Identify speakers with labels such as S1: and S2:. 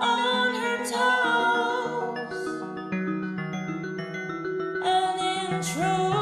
S1: on her toes. An intro